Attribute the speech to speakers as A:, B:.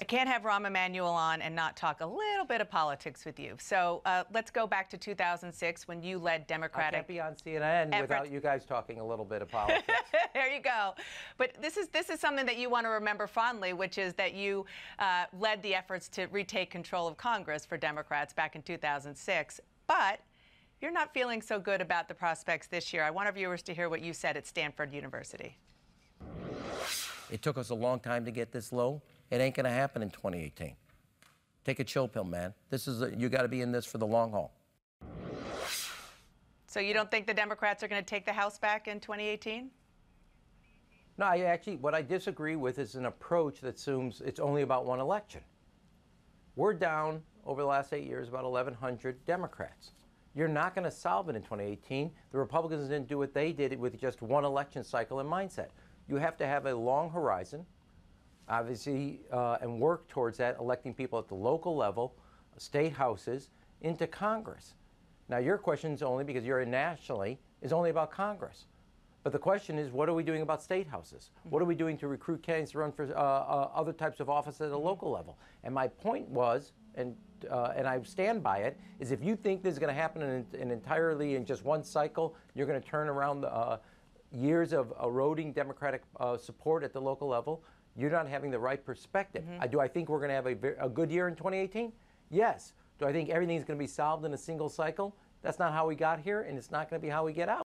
A: I can't have Rahm Emanuel on and not talk a little bit of politics with you. So uh, let's go back to 2006 when you led
B: I
A: Democratic.
B: can't be on CNN
A: effort.
B: without you guys talking a little bit of politics.
A: there you go. But this is this is something that you want to remember fondly, which is that you uh, led the efforts to retake control of Congress for Democrats back in 2006. But you're not feeling so good about the prospects this year. I want our viewers to hear what you said at Stanford University.
C: It took us a long time to get this low. It ain't going to happen in 2018. Take a chill pill, man. This is a, you got to be in this for the long haul.
A: So you don't think the Democrats are going to take the House back in 2018?
B: no, I actually, what I disagree with is an approach that assumes it's only about one election. We're down over the last eight years about 1,100 Democrats. You're not going to solve it in 2018. The Republicans didn't do what they did with just one election cycle and mindset. You have to have a long horizon, obviously, uh, and work towards that, electing people at the local level, state houses, into Congress. Now, your question is only because you're in nationally, is only about Congress. But the question is, what are we doing about state houses? What are we doing to recruit candidates to run for uh, uh, other types of office at a local level? And my point was, and uh, and I stand by it, is if you think this is going to happen in, in entirely in just one cycle, you're going to turn around the uh, years of eroding Democratic uh, support at the local level. You're not having the right perspective. Mm-hmm. I, do I think we're going to have a, a good year in 2018? Yes. Do I think everything's going to be solved in a single cycle? That's not how we got here, and it's not going to be how we get out.